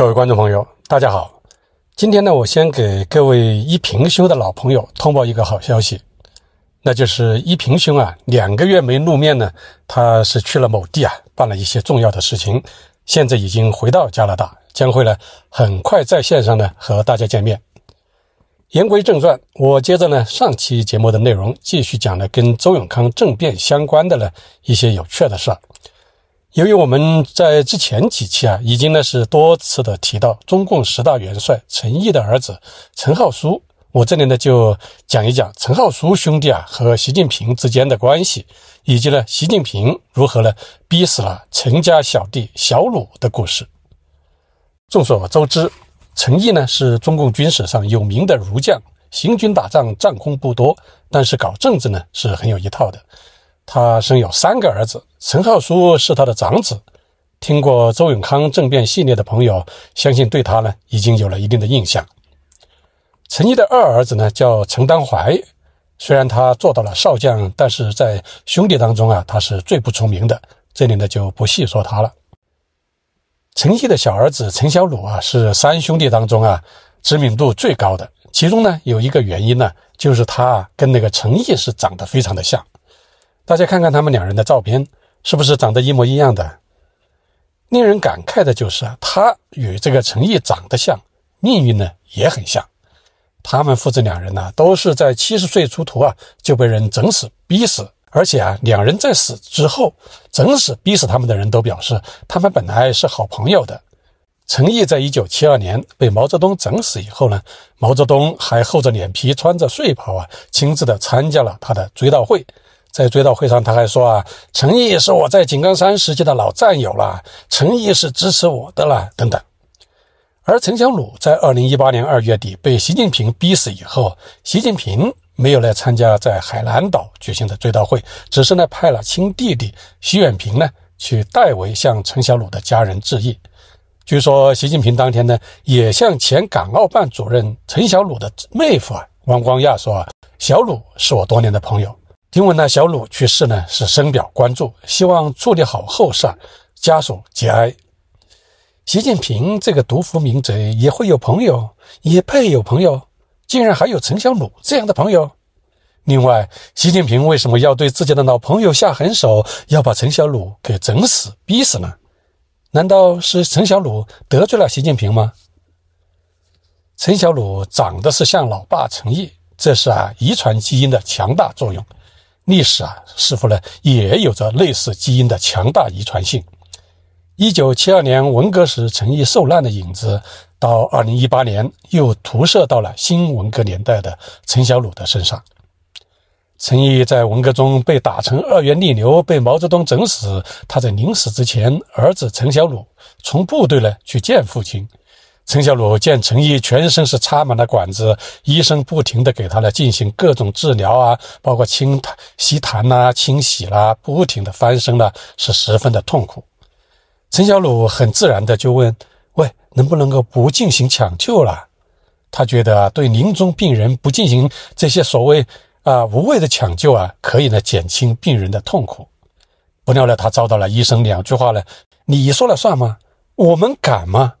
各位观众朋友，大家好。今天呢，我先给各位一平兄的老朋友通报一个好消息，那就是一平兄啊，两个月没露面呢，他是去了某地啊，办了一些重要的事情，现在已经回到加拿大，将会呢很快在线上呢和大家见面。言归正传，我接着呢上期节目的内容，继续讲了跟周永康政变相关的呢一些有趣的事儿。由于我们在之前几期啊，已经呢是多次的提到中共十大元帅陈毅的儿子陈浩书，我这里呢就讲一讲陈浩书兄弟啊和习近平之间的关系，以及呢习近平如何呢逼死了陈家小弟小鲁的故事。众所周知，陈毅呢是中共军史上有名的儒将，行军打仗战功不多，但是搞政治呢是很有一套的。他生有三个儿子，陈浩书是他的长子。听过周永康政变系列的朋友，相信对他呢已经有了一定的印象。陈毅的二儿子呢叫陈丹怀，虽然他做到了少将，但是在兄弟当中啊，他是最不出名的。这里呢就不细说他了。陈毅的小儿子陈小鲁啊，是三兄弟当中啊知名度最高的。其中呢有一个原因呢，就是他跟那个陈毅是长得非常的像。大家看看他们两人的照片，是不是长得一模一样的？令人感慨的就是啊，他与这个陈毅长得像，命运呢也很像。他们父子两人呢，都是在七十岁出头啊就被人整死、逼死，而且啊，两人在死之后，整死、逼死他们的人都表示，他们本来是好朋友的。陈毅在一九七二年被毛泽东整死以后呢，毛泽东还厚着脸皮穿着睡袍啊，亲自的参加了他的追悼会。在追悼会上，他还说啊，陈毅是我在井冈山时期的老战友了，陈毅是支持我的了，等等。而陈小鲁在二零一八年二月底被习近平逼死以后，习近平没有来参加在海南岛举行的追悼会，只是呢派了亲弟弟习远平呢去代为向陈小鲁的家人致意。据说习近平当天呢也向前港澳办主任陈小鲁的妹夫啊汪光亚说啊，小鲁是我多年的朋友。听闻呢，小鲁去世呢，是深表关注，希望处理好后事，家属节哀。习近平这个独夫名贼也会有朋友，也配有朋友，竟然还有陈小鲁这样的朋友。另外，习近平为什么要对自己的老朋友下狠手，要把陈小鲁给整死、逼死呢？难道是陈小鲁得罪了习近平吗？陈小鲁长得是像老爸陈毅，这是啊遗传基因的强大作用。历史啊，似乎呢也有着类似基因的强大遗传性。一九七二年文革时陈毅受难的影子，到二零一八年又投射到了新文革年代的陈小鲁的身上。陈毅在文革中被打成二元逆流，被毛泽东整死。他在临死之前，儿子陈小鲁从部队呢去见父亲。陈小鲁见陈毅全身是插满了管子，医生不停地给他来进行各种治疗啊，包括清痰、吸痰呐、清洗啦，不停地翻身了，是十分的痛苦。陈小鲁很自然的就问：“喂，能不能够不进行抢救了？”他觉得对临终病人不进行这些所谓啊无谓的抢救啊，可以呢减轻病人的痛苦。不料呢，他遭到了医生两句话呢：“你说了算吗？我们敢吗？”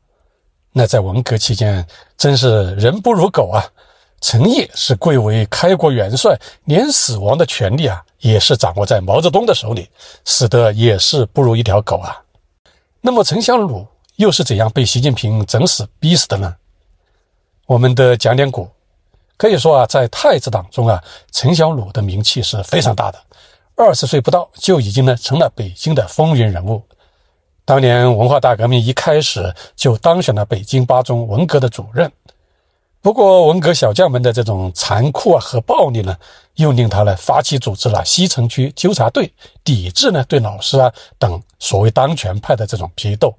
那在文革期间，真是人不如狗啊！陈毅是贵为开国元帅，连死亡的权利啊，也是掌握在毛泽东的手里，死的也是不如一条狗啊。那么陈小鲁又是怎样被习近平整死、逼死的呢？我们的讲点古，可以说啊，在太子党中啊，陈小鲁的名气是非常大的，二十岁不到就已经呢成了北京的风云人物。当年文化大革命一开始就当选了北京八中文革的主任，不过文革小将们的这种残酷啊和暴力呢，又令他呢发起组织了西城区纠察队，抵制呢对老师啊等所谓当权派的这种批斗。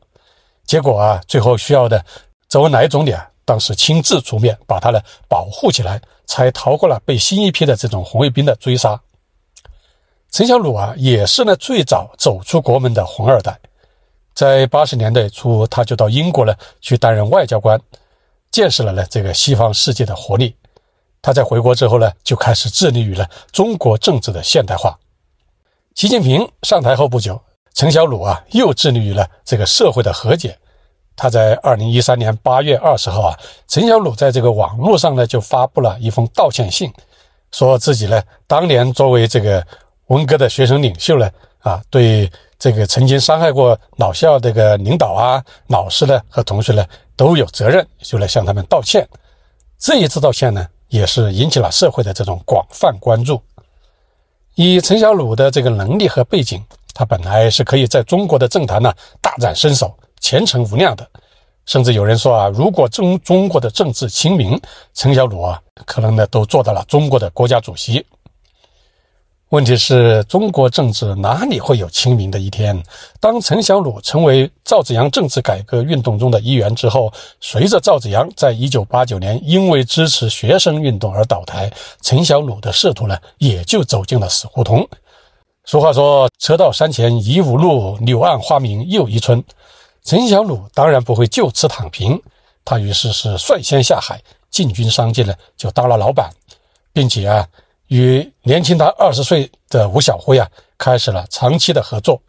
结果啊，最后需要的周恩来总理啊当时亲自出面把他呢保护起来，才逃过了被新一批的这种红卫兵的追杀。陈小鲁啊，也是呢最早走出国门的红二代。在八十年代初，他就到英国呢，去担任外交官，见识了呢这个西方世界的活力。他在回国之后呢，就开始致力于了中国政治的现代化。习近平上台后不久，陈小鲁啊又致力于了这个社会的和解。他在二零一三年八月二十号啊，陈小鲁在这个网络上呢就发布了一封道歉信，说自己呢当年作为这个文革的学生领袖呢啊，对这个曾经伤害过老校这个领导啊、老师呢和同学呢都有责任，就来向他们道歉。这一次道歉呢，也是引起了社会的这种广泛关注。以陈小鲁的这个能力和背景，他本来是可以在中国的政坛呢大展身手，前程无量的。甚至有人说啊，如果中中国的政治清明，陈小鲁啊，可能呢都做到了中国的国家主席。问题是中国政治哪里会有清明的一天？当陈小鲁成为赵紫阳政治改革运动中的一员之后，随着赵紫阳在一九八九年因为支持学生运动而倒台，陈小鲁的仕途呢也就走进了死胡同。俗话说：“车到山前已无路，柳暗花明又一村。”陈小鲁当然不会就此躺平，他于是是率先下海进军商界呢，就当了老板，并且啊。与年轻他二十岁的吴晓辉啊，开始了长期的合作。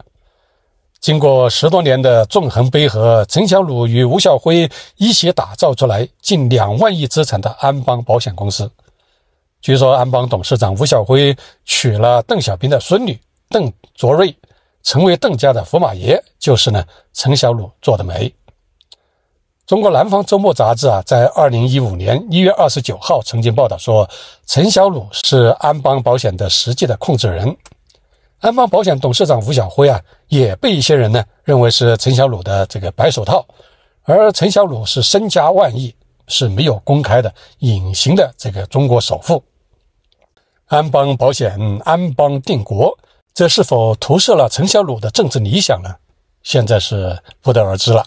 经过十多年的纵横捭阖，陈小鲁与吴晓辉一起打造出来近两万亿资产的安邦保险公司。据说安邦董事长吴晓辉娶了邓小平的孙女邓卓瑞，成为邓家的驸马爷，就是呢陈小鲁做的媒。中国南方周末杂志啊，在二零一五年一月二十九号曾经报道说，陈小鲁是安邦保险的实际的控制人。安邦保险董事长吴晓辉啊，也被一些人呢认为是陈小鲁的这个白手套。而陈小鲁是身家万亿，是没有公开的、隐形的这个中国首富。安邦保险、安邦定国，这是否投射了陈小鲁的政治理想呢？现在是不得而知了。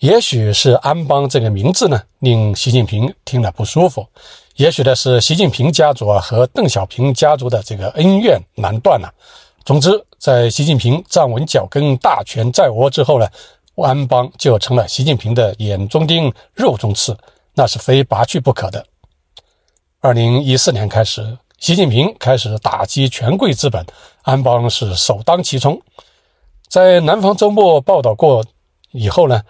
也许是安邦这个名字呢，令习近平听了不舒服；也许呢是习近平家族啊和邓小平家族的这个恩怨难断呐。总之，在习近平站稳脚跟、大权在握之后呢，安邦就成了习近平的眼中钉、肉中刺，那是非拔去不可的。二零一四年开始，习近平开始打击权贵资本，安邦是首当其冲。在南方周末报道过以后呢。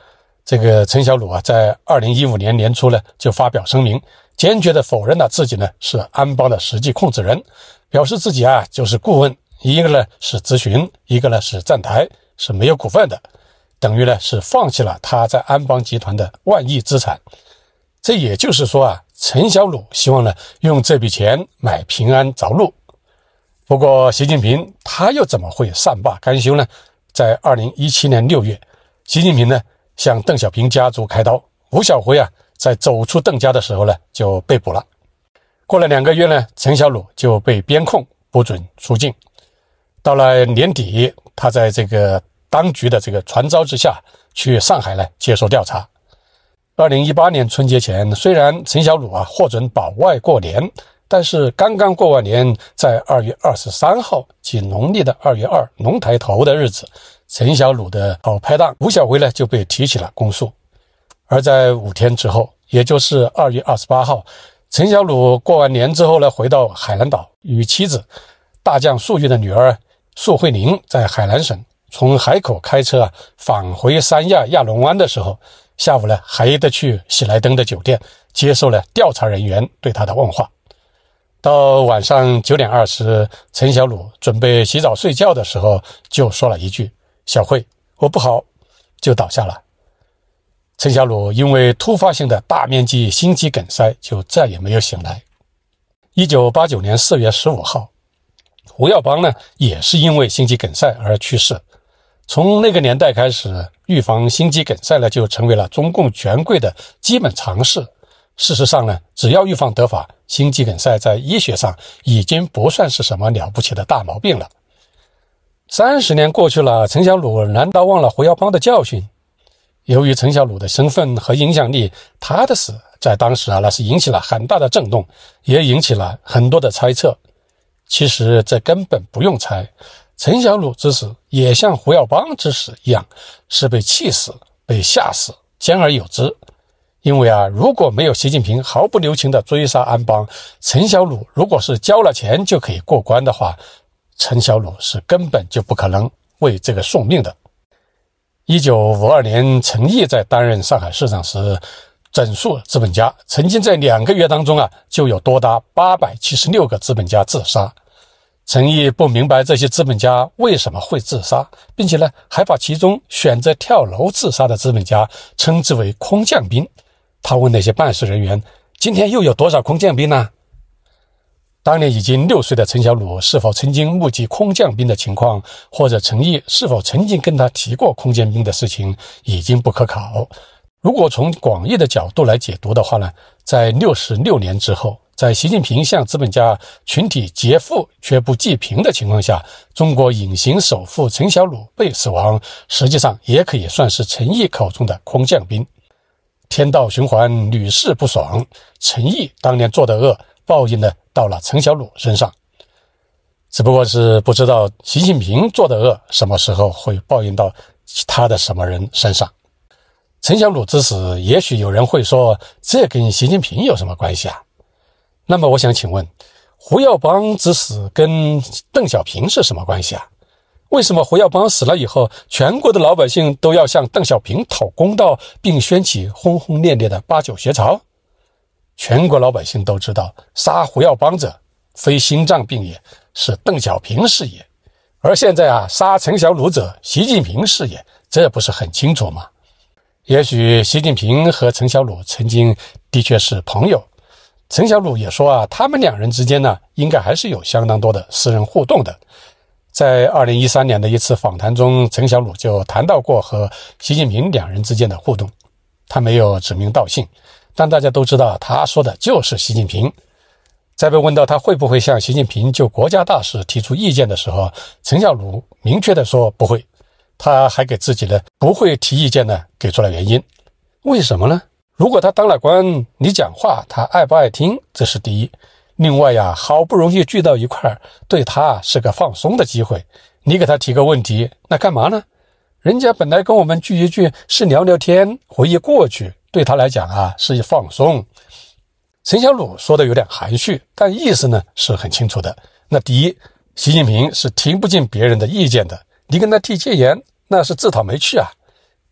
这个陈小鲁啊，在二零一五年年初呢，就发表声明，坚决的否认了自己呢是安邦的实际控制人，表示自己啊就是顾问，一个呢是咨询，一个呢是站台，是没有股份的，等于呢是放弃了他在安邦集团的万亿资产。这也就是说啊，陈小鲁希望呢用这笔钱买平安着陆。不过，习近平他又怎么会善罢甘休呢？在二零一七年六月，习近平呢。向邓小平家族开刀，吴小辉啊，在走出邓家的时候呢，就被捕了。过了两个月呢，陈小鲁就被边控，不准出境。到了年底，他在这个当局的这个传召之下，去上海呢接受调查。二零一八年春节前，虽然陈小鲁啊获准保外过年，但是刚刚过完年，在二月二十三号，即农历的二月二龙抬头的日子。陈小鲁的好拍档吴小辉呢就被提起了公诉，而在五天之后，也就是二月二十八号，陈小鲁过完年之后呢，回到海南岛，与妻子大将粟裕的女儿粟慧玲在海南省从海口开车啊返回三亚亚龙湾的时候，下午呢还得去喜来登的酒店接受了调查人员对他的问话。到晚上九点二十，陈小鲁准备洗澡睡觉的时候，就说了一句。小慧，我不好，就倒下了。陈小鲁因为突发性的大面积心肌梗塞，就再也没有醒来。一九八九年四月十五号，胡耀邦呢也是因为心肌梗塞而去世。从那个年代开始，预防心肌梗塞呢就成为了中共权贵的基本常识。事实上呢，只要预防得法，心肌梗塞在医学上已经不算是什么了不起的大毛病了。三十年过去了，陈小鲁难道忘了胡耀邦的教训？由于陈小鲁的身份和影响力，他的死在当时啊，那是引起了很大的震动，也引起了很多的猜测。其实这根本不用猜，陈小鲁之死也像胡耀邦之死一样，是被气死、被吓死，兼而有之。因为啊，如果没有习近平毫不留情的追杀安邦，陈小鲁如果是交了钱就可以过关的话。陈小鲁是根本就不可能为这个送命的。一九五二年，陈毅在担任上海市长时，整数资本家曾经在两个月当中啊，就有多达八百七十六个资本家自杀。陈毅不明白这些资本家为什么会自杀，并且呢，还把其中选择跳楼自杀的资本家称之为“空降兵”。他问那些办事人员：“今天又有多少空降兵呢？”当年已经六岁的陈小鲁是否曾经目击空降兵的情况，或者陈毅是否曾经跟他提过空降兵的事情，已经不可考。如果从广义的角度来解读的话呢，在六十六年之后，在习近平向资本家群体劫富却不济贫的情况下，中国隐形首富陈小鲁被死亡，实际上也可以算是陈毅口中的空降兵。天道循环，屡试不爽，陈毅当年做的恶，报应呢？到了陈小鲁身上，只不过是不知道习近平做的恶什么时候会报应到其他的什么人身上。陈小鲁之死，也许有人会说，这跟习近平有什么关系啊？那么我想请问，胡耀邦之死跟邓小平是什么关系啊？为什么胡耀邦死了以后，全国的老百姓都要向邓小平讨公道，并掀起轰轰烈烈的八九学潮？全国老百姓都知道，杀胡耀邦者非心脏病也，是邓小平是也。而现在啊，杀陈小鲁者，习近平是也，这不是很清楚吗？也许习近平和陈小鲁曾经的确是朋友，陈小鲁也说啊，他们两人之间呢，应该还是有相当多的私人互动的。在二零一三年的一次访谈中，陈小鲁就谈到过和习近平两人之间的互动，他没有指名道姓。但大家都知道，他说的就是习近平。在被问到他会不会向习近平就国家大事提出意见的时候，陈小鲁明确地说不会。他还给自己的不会提意见呢给出了原因。为什么呢？如果他当了官，你讲话他爱不爱听，这是第一。另外呀，好不容易聚到一块儿，对他是个放松的机会。你给他提个问题，那干嘛呢？人家本来跟我们聚一聚是聊聊天，回忆过去。对他来讲啊，是一放松。陈小鲁说的有点含蓄，但意思呢是很清楚的。那第一，习近平是听不进别人的意见的，你跟他提戒严，那是自讨没趣啊。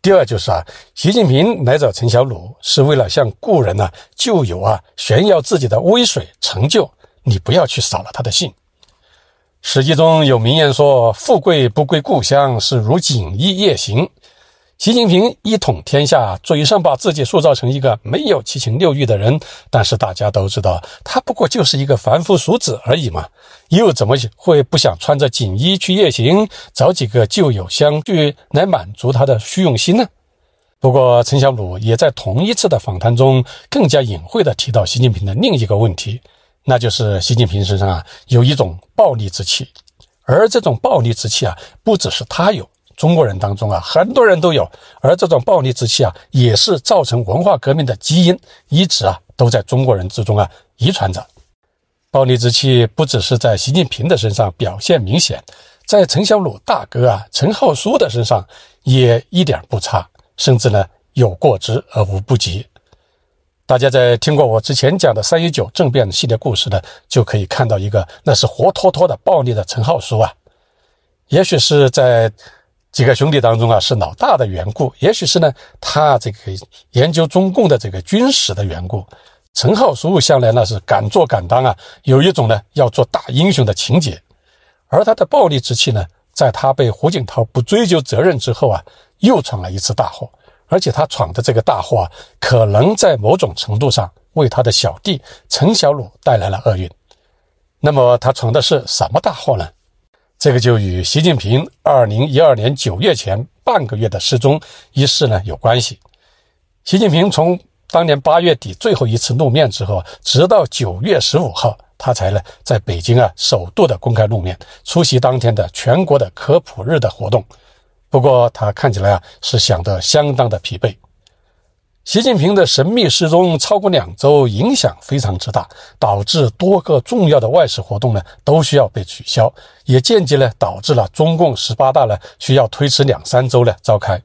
第二就是啊，习近平来找陈小鲁是为了向故人呢、旧友啊炫耀自己的威水成就，你不要去扫了他的兴。史记中有名言说：“富贵不归故乡，是如锦衣夜行。”习近平一统天下，嘴上把自己塑造成一个没有七情六欲的人，但是大家都知道，他不过就是一个凡夫俗子而已嘛，又怎么会不想穿着锦衣去夜行，找几个旧友相聚来满足他的虚荣心呢？不过，陈小鲁也在同一次的访谈中，更加隐晦地提到习近平的另一个问题，那就是习近平身上啊有一种暴力之气，而这种暴力之气啊，不只是他有。中国人当中啊，很多人都有，而这种暴力之气啊，也是造成文化革命的基因，一直啊都在中国人之中啊遗传着。暴力之气不只是在习近平的身上表现明显，在陈小鲁大哥啊陈浩书的身上也一点不差，甚至呢有过之而无不及。大家在听过我之前讲的三一九政变系列故事的，就可以看到一个那是活脱脱的暴力的陈浩书啊，也许是在。几个兄弟当中啊，是老大的缘故，也许是呢，他这个研究中共的这个军史的缘故。陈浩书向来那是敢做敢当啊，有一种呢要做大英雄的情节。而他的暴力之气呢，在他被胡锦涛不追究责任之后啊，又闯了一次大祸。而且他闯的这个大祸啊，可能在某种程度上为他的小弟陈小鲁带来了厄运。那么他闯的是什么大祸呢？这个就与习近平二零一二年九月前半个月的失踪一事呢有关系。习近平从当年八月底最后一次露面之后，直到九月十五号，他才呢在北京啊首度的公开露面，出席当天的全国的科普日的活动。不过他看起来啊是想得相当的疲惫。习近平的神秘失踪超过两周，影响非常之大，导致多个重要的外事活动呢都需要被取消，也间接呢导致了中共十八大呢需要推迟两三周呢召开，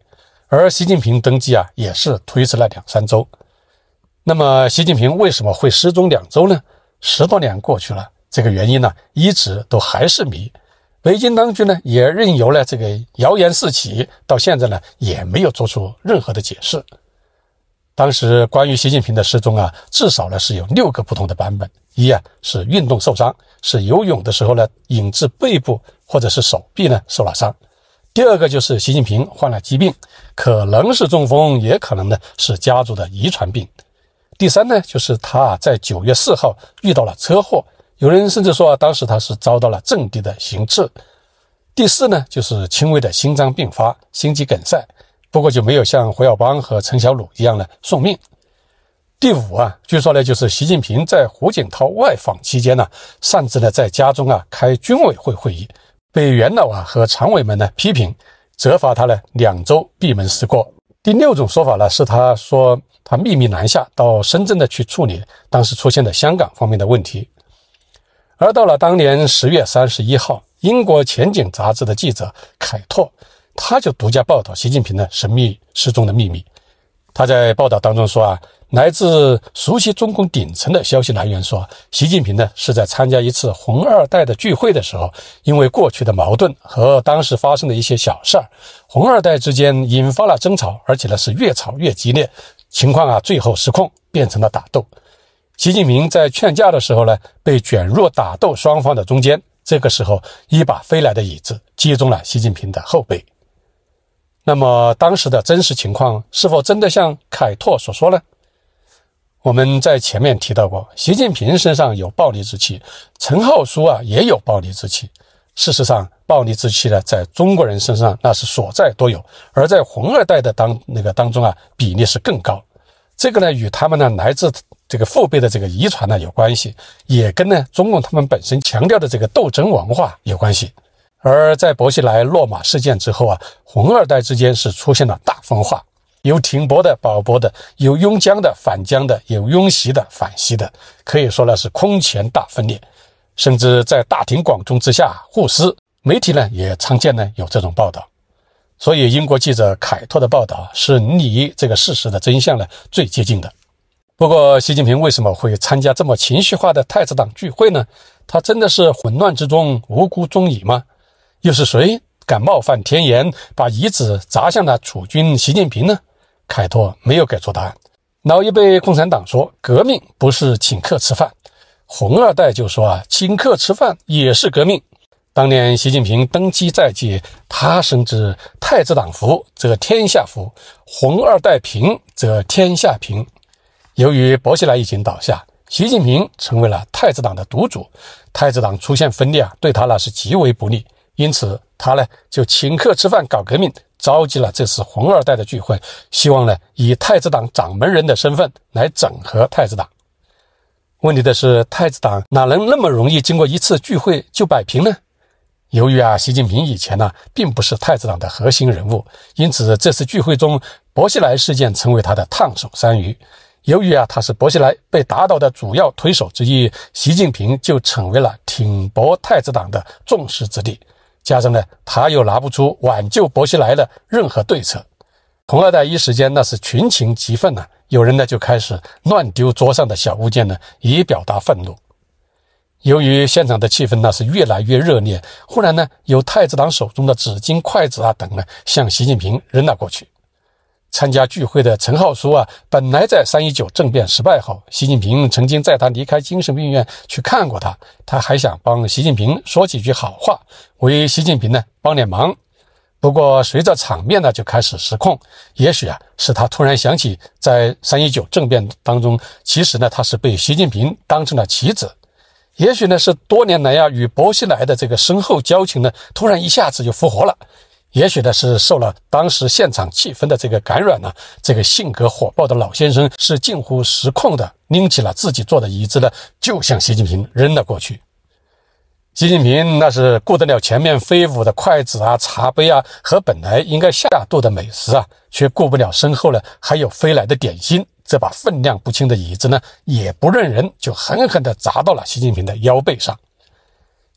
而习近平登基啊也是推迟了两三周。那么习近平为什么会失踪两周呢？十多年过去了，这个原因呢一直都还是谜。北京当局呢也任由了这个谣言四起，到现在呢也没有做出任何的解释。当时关于习近平的失踪啊，至少呢是有六个不同的版本：一啊是运动受伤，是游泳的时候呢引致背部或者是手臂呢受了伤；第二个就是习近平患了疾病，可能是中风，也可能呢是家族的遗传病；第三呢就是他啊在九月四号遇到了车祸。有人甚至说啊，当时他是遭到了阵地的行刺。第四呢，就是轻微的心脏病发、心肌梗塞，不过就没有像胡耀邦和陈小鲁一样呢送命。第五啊，据说呢，就是习近平在胡锦涛外访期间呢，擅自呢在家中啊开军委会会议，被元老啊和常委们呢批评，责罚他呢两周闭门思过。第六种说法呢，是他说他秘密南下到深圳的去处理当时出现的香港方面的问题。而到了当年十月三十一号，英国前景杂志的记者凯拓，他就独家报道习近平的神秘失踪的秘密。他在报道当中说啊，来自熟悉中共顶层的消息来源说，习近平呢是在参加一次红二代的聚会的时候，因为过去的矛盾和当时发生的一些小事儿，红二代之间引发了争吵，而且呢是越吵越激烈，情况啊最后失控，变成了打斗。习近平在劝架的时候呢，被卷入打斗双方的中间。这个时候，一把飞来的椅子击中了习近平的后背。那么，当时的真实情况是否真的像凯拓所说呢？我们在前面提到过，习近平身上有暴力之气，陈浩书啊也有暴力之气。事实上，暴力之气呢，在中国人身上那是所在多有，而在红二代的当那个当中啊，比例是更高。这个呢，与他们呢来自这个父辈的这个遗传呢有关系，也跟呢中共他们本身强调的这个斗争文化有关系。而在薄熙来落马事件之后啊，红二代之间是出现了大分化，有挺薄的、保薄的，有拥江的、反江的，有拥习的、反习的，可以说呢是空前大分裂，甚至在大庭广众之下互撕。媒体呢也常见呢有这种报道。所以，英国记者凯托的报道是离这个事实的真相呢最接近的。不过，习近平为什么会参加这么情绪化的太子党聚会呢？他真的是混乱之中无辜中矣吗？又是谁敢冒犯天颜，把椅子砸向了楚君习近平呢？凯托没有给出答案。老一辈共产党说，革命不是请客吃饭；红二代就说啊，请客吃饭也是革命。当年习近平登基在即，他深知太子党服则天下服，红二代平则天下平。由于薄熙来已经倒下，习近平成为了太子党的独主，太子党出现分裂啊，对他那是极为不利。因此，他呢就请客吃饭搞革命，召集了这次红二代的聚会，希望呢以太子党掌门人的身份来整合太子党。问题的是，太子党哪能那么容易经过一次聚会就摆平呢？由于啊，习近平以前呢并不是太子党的核心人物，因此这次聚会中，薄熙来事件成为他的烫手山芋。由于啊他是薄熙来被打倒的主要推手之一，习近平就成为了挺薄太子党的众矢之的。加上呢，他又拿不出挽救薄熙来的任何对策，红二代一时间那是群情激愤呐，有人呢就开始乱丢桌上的小物件呢，以表达愤怒。由于现场的气氛那是越来越热烈，忽然呢，有太子党手中的纸巾、筷子啊等呢，向习近平扔了过去。参加聚会的陈浩书啊，本来在三一九政变失败后，习近平曾经在他离开精神病院去看过他，他还想帮习近平说几句好话，为习近平呢帮点忙。不过随着场面呢就开始失控，也许啊是他突然想起，在三一九政变当中，其实呢他是被习近平当成了棋子。也许呢是多年来呀与薄熙来的这个深厚交情呢，突然一下子就复活了。也许呢是受了当时现场气氛的这个感染呢，这个性格火爆的老先生是近乎失控的，拎起了自己坐的椅子呢，就向习近平扔了过去。习近平那是顾得了前面飞舞的筷子啊、茶杯啊和本来应该下肚的美食啊，却顾不了身后呢还有飞来的点心。这把分量不轻的椅子呢，也不认人，就狠狠地砸到了习近平的腰背上。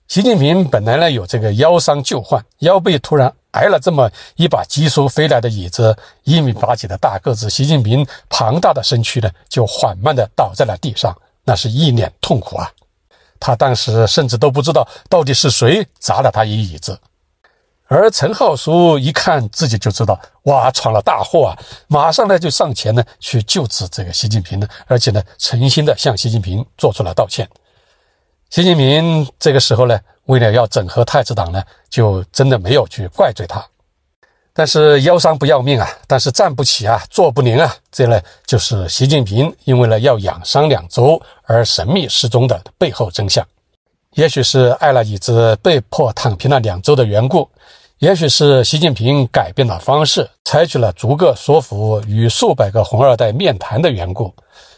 习近平本来呢有这个腰伤旧患，腰背突然挨了这么一把急速飞来的椅子，一米八几的大个子习近平庞大的身躯呢，就缓慢地倒在了地上，那是一脸痛苦啊。他当时甚至都不知道到底是谁砸了他一椅子。而陈浩书一看自己就知道，哇，闯了大祸啊！马上呢就上前呢去救治这个习近平呢，而且呢诚心的向习近平做出了道歉。习近平这个时候呢，为了要整合太子党呢，就真的没有去怪罪他。但是腰伤不要命啊，但是站不起啊，坐不宁啊，这呢就是习近平因为呢要养伤两周而神秘失踪的背后真相。也许是挨了椅子被迫躺平了两周的缘故，也许是习近平改变了方式，采取了逐个说服与数百个红二代面谈的缘故，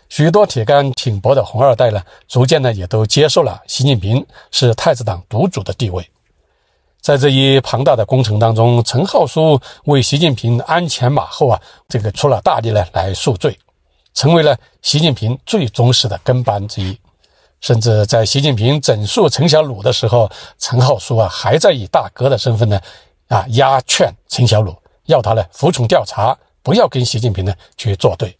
许多铁杆挺薄的红二代呢，逐渐呢也都接受了习近平是太子党独主的地位。在这一庞大的工程当中，陈浩书为习近平鞍前马后啊，这个出了大力呢来赎罪，成为了习近平最忠实的跟班之一。甚至在习近平整肃陈小鲁的时候，陈浩书啊还在以大哥的身份呢，啊压劝陈小鲁，要他呢服从调查，不要跟习近平呢去作对。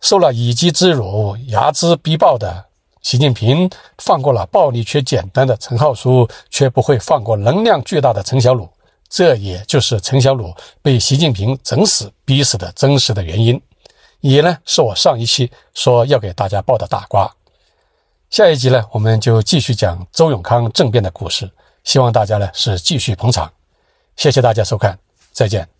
受了以己之辱，睚眦必报的习近平，放过了暴力却简单的陈浩书，却不会放过能量巨大的陈小鲁。这也就是陈小鲁被习近平整死逼死的真实的原因，也呢是我上一期说要给大家报的大瓜。下一集呢，我们就继续讲周永康政变的故事。希望大家呢是继续捧场，谢谢大家收看，再见。